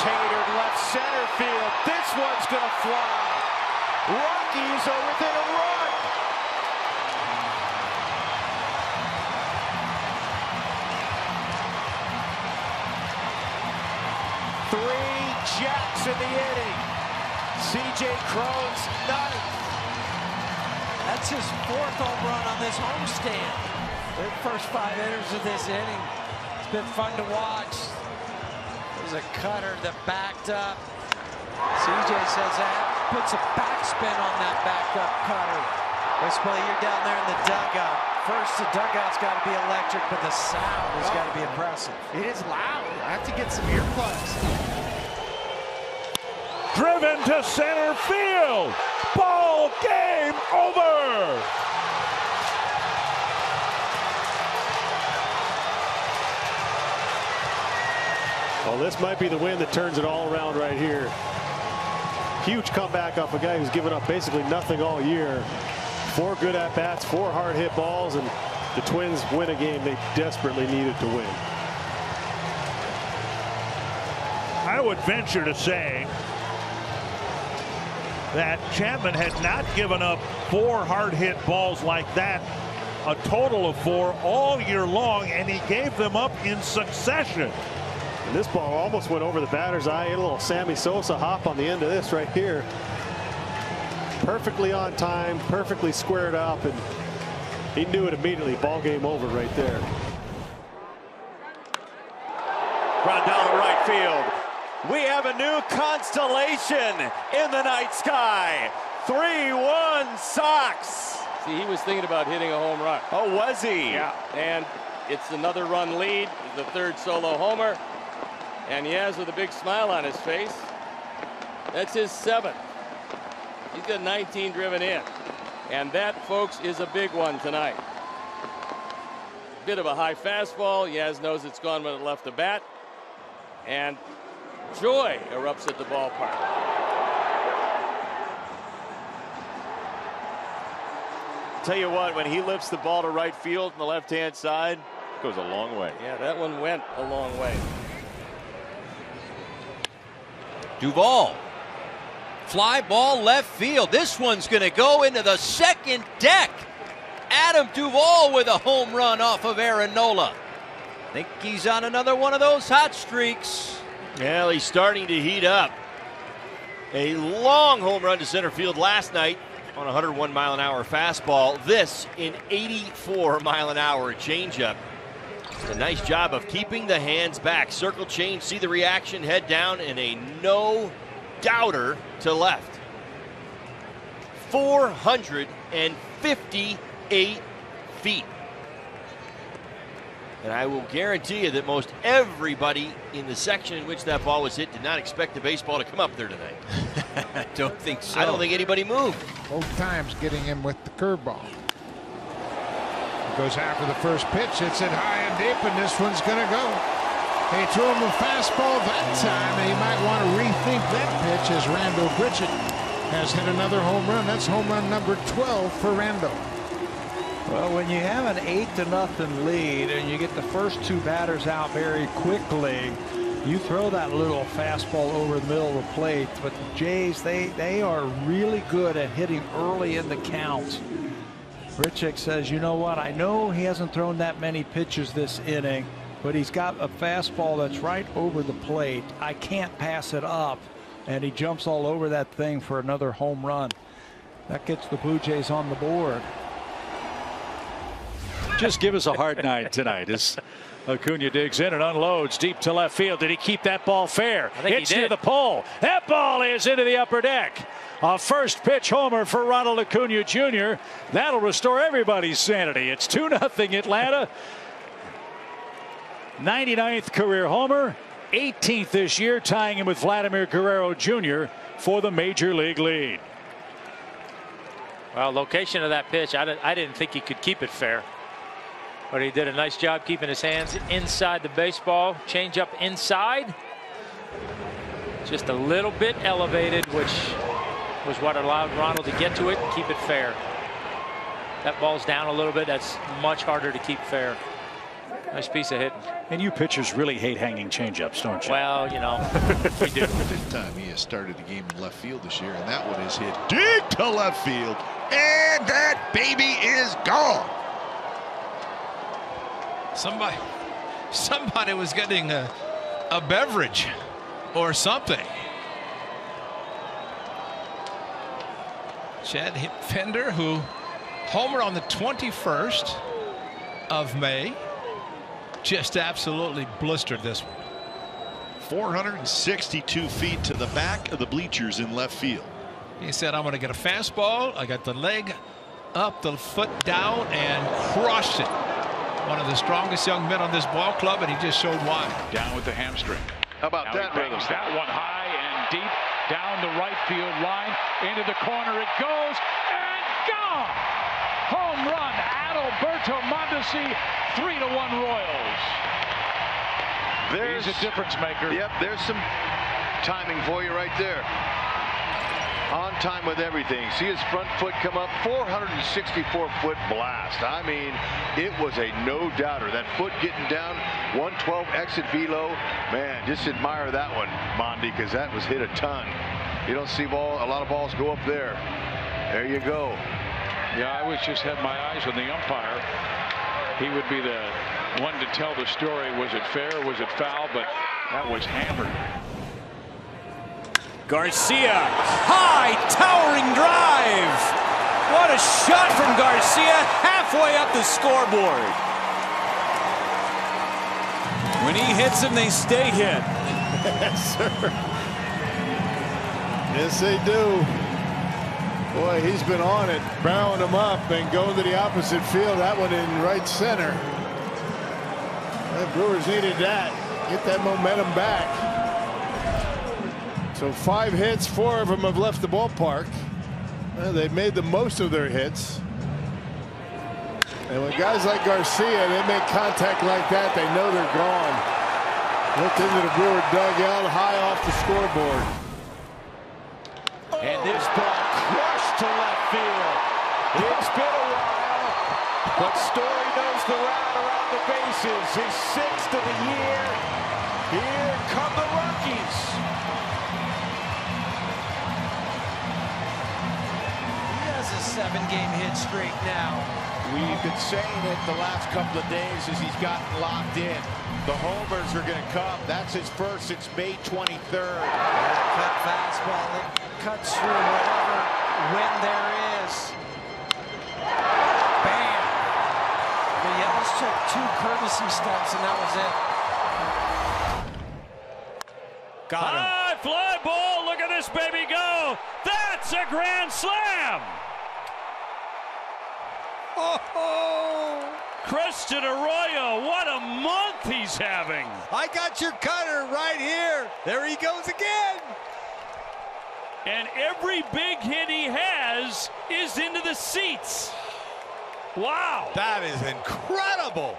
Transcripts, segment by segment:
Tater left center field. This one's going to fly. Rockies are within a run. Three jacks in the inning. C.J. Cron's ninth. That's his fourth home run on this homestand. The first five innings of this inning. It's been fun to watch. There's a cutter that backed up. CJ says that puts a backspin on that backed up cutter. Basically, you're down there in the dugout. First, the dugout's got to be electric, but the sound has got to be impressive. It is loud. I have to get some earplugs. Driven to center field. Ball game over. Well, this might be the win that turns it all around right here. Huge comeback off a guy who's given up basically nothing all year. Four good at-bats, four hard hit balls, and the Twins win a game they desperately needed to win. I would venture to say that Chapman had not given up four hard hit balls like that, a total of four all year long, and he gave them up in succession. And this ball almost went over the batter's eye. A little Sammy Sosa hop on the end of this right here. Perfectly on time, perfectly squared up, and he knew it immediately. Ball game over right there. Run down the right field. We have a new constellation in the night sky. 3-1 Sox. See, he was thinking about hitting a home run. Oh, was he? Yeah. And it's another run lead, the third solo homer. And Yaz with a big smile on his face. That's his seventh. He's got 19 driven in. And that, folks, is a big one tonight. Bit of a high fastball. Yaz knows it's gone when it left the bat. And joy erupts at the ballpark. Tell you what, when he lifts the ball to right field on the left-hand side, it goes a long way. Yeah, that one went a long way. Duvall. Fly ball left field. This one's going to go into the second deck. Adam Duvall with a home run off of Aaron Nola. Think he's on another one of those hot streaks. Well, he's starting to heat up. A long home run to center field last night on a 101 mile an hour fastball. This in 84 mile an hour changeup. A nice job of keeping the hands back. Circle change, see the reaction, head down, and a no doubter to left. 458 feet. And I will guarantee you that most everybody in the section in which that ball was hit did not expect the baseball to come up there tonight. I don't think so. I don't think anybody moved. Both times getting him with the curveball. Goes after the first pitch, hits it high and deep, and this one's going to go. They threw him a fastball that time, and he might want to rethink that pitch as Randal Grichuk has hit another home run. That's home run number 12 for Randal. Well, when you have an eight to nothing lead and you get the first two batters out very quickly, you throw that little fastball over the middle of the plate. But the Jays, they they are really good at hitting early in the count. Grichuk says, you know what? I know he hasn't thrown that many pitches this inning, but he's got a fastball that's right over the plate. I can't pass it up. And he jumps all over that thing for another home run. That gets the Blue Jays on the board. Just give us a hard night tonight as Acuna digs in and unloads deep to left field. Did he keep that ball fair? I think Hits he did. near the pole. That ball is into the upper deck. A first pitch homer for Ronald Acuna Jr. That'll restore everybody's sanity. It's 2 0 Atlanta. 99th career homer, 18th this year, tying him with Vladimir Guerrero Jr. for the major league lead. Well, location of that pitch, I didn't, I didn't think he could keep it fair. But he did a nice job keeping his hands inside the baseball. Change up inside. Just a little bit elevated, which was what allowed Ronald to get to it and keep it fair. That ball's down a little bit. That's much harder to keep fair. Nice piece of hitting. And you pitchers really hate hanging changeups, don't you? Well, you know, we do. Fifth time he has started the game in left field this year, and that one is hit deep to left field. And that baby is gone. Somebody, somebody was getting a, a beverage or something. Chad Pinder, who homer on the 21st of May, just absolutely blistered this one. 462 feet to the back of the bleachers in left field. He said, I'm going to get a fastball. I got the leg up, the foot down, and crushed it. One of the strongest young men on this ball club, and he just showed why. Down with the hamstring. How about now that, he brings that one high and deep down the right field line into the corner. It goes and gone. Home run, Adalberto Mondesi, three to one Royals. There's He's a difference maker. Yep, there's some timing for you right there. On time with everything. See his front foot come up, 464 foot blast. I mean, it was a no doubter. That foot getting down, 112 exit velo. Man, just admire that one, Mondi, because that was hit a ton. You don't see ball, a lot of balls go up there. There you go. Yeah, I was just had my eyes on the umpire. He would be the one to tell the story. Was it fair? Was it foul? But that was hammered. Garcia, high towering drive. What a shot from Garcia, halfway up the scoreboard. When he hits them, they stay hit. yes, sir. Yes, they do. Boy, he's been on it, barreling them up and going to the opposite field. That one in right center. The Brewers needed that. Get that momentum back. So five hits, four of them have left the ballpark. Well, they've made the most of their hits. And when guys like Garcia, they make contact like that, they know they're gone. Look into the Brewer dugout, high off the scoreboard. And this ball crushed to left field. It's been a while, but Story knows the route around the bases. His sixth of the year. Here come the Rockies. He has a seven-game hit streak now. We've been saying it the last couple of days as he's gotten locked in. The homers are going to come. That's his first since May 23rd. Cut fastball that cuts through whatever wind there is. Bam! The Yellows took two courtesy steps, and that was it. Got him. High fly ball. Look at this baby go. That's a grand slam. Oh! Christian Arroyo, what a month he's having. I got your cutter right here. There he goes again. And every big hit he has is into the seats. Wow. That is incredible.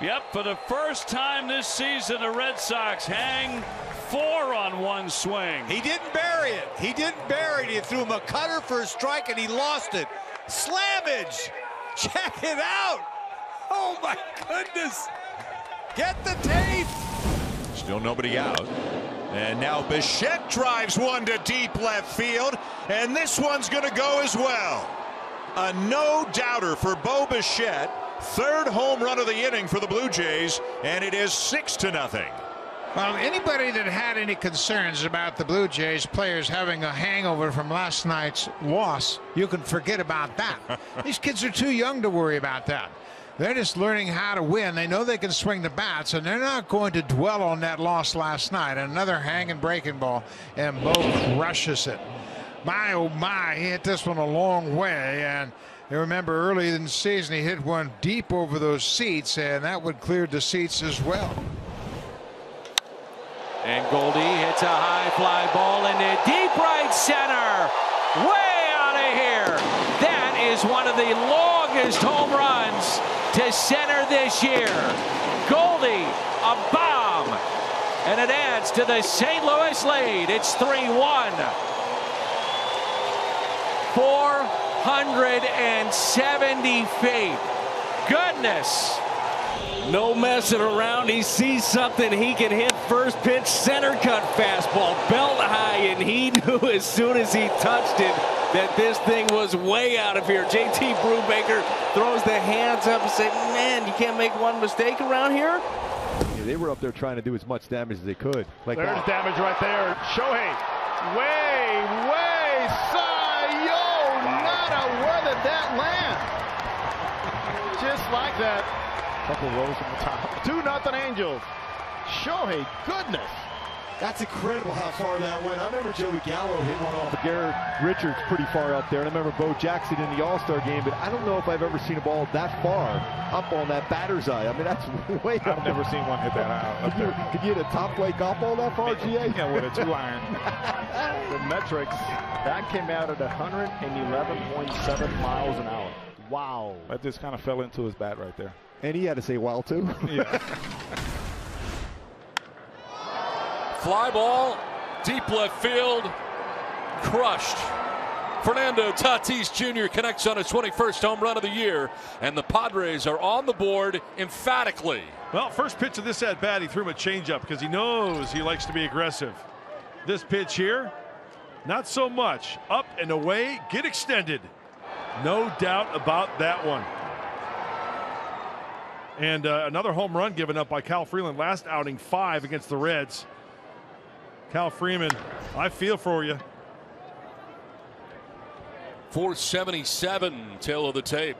Yep, for the first time this season, the Red Sox hang four on one swing. He didn't bury it. He didn't bury it. He threw him a cutter for a strike and he lost it. Slammage. Check it out. Oh my goodness. Get the tape. Still nobody out. And now Bichette drives one to deep left field, and this one's going to go as well. A no-doubter for Bo Bichette. Third home run of the inning for the Blue Jays, and it is six to nothing. Well, anybody that had any concerns about the Blue Jays players having a hangover from last night's loss, you can forget about that. These kids are too young to worry about that. They're just learning how to win. They know they can swing the bats, and they're not going to dwell on that loss last night. Another hanging breaking ball, and Bo crushes it. My, oh my, he hit this one a long way, and you remember early in the season he hit one deep over those seats, and that would clear the seats as well. And Goldie hits a high fly ball into deep right center. Way out of here. That is one of the longest home runs to center this year. Goldie, a bomb. And it adds to the St. Louis lead. It's 3 1. 470 feet. Goodness. No messing around. He sees something he can hit first pitch center cut fastball belt high and he knew as soon as he touched it that this thing was way out of here. JT Brubaker throws the hands up and says, man, you can't make one mistake around here. Yeah, they were up there trying to do as much damage as they could. Like There's that. damage right there. Shohei, way, way, Cy Yo, nada. Where did that land? Just like that. Couple rolls from the top. Two nothing Angels. Shohei, goodness. That's incredible how far that went. I remember Joey Gallo hit one off of Garrett Richards pretty far up there. And I remember Bo Jackson in the All-Star game, but I don't know if I've ever seen a ball that far up on that batter's eye. I mean, that's way I've never seen one hit that high up you, there. could you hit a top flight golf ball that far, GA? Yeah, with a two iron. the metrics, that came out at 111.7 miles an hour. Wow. That just kind of fell into his bat right there. And he had to say wow, too. Yeah. Fly ball, deep left field, crushed. Fernando Tatis Jr. connects on his 21st home run of the year, and the Padres are on the board emphatically. Well, first pitch of this at bat, he threw him a changeup because he knows he likes to be aggressive. This pitch here, not so much. Up and away, get extended. No doubt about that one. And uh, another home run given up by Kyle Freeland last outing, five against the Reds. Cal Freeman, I feel for you. 477, tale of the tape.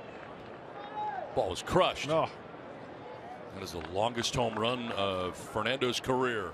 Ball is crushed. Oh. That is the longest home run of Fernando's career.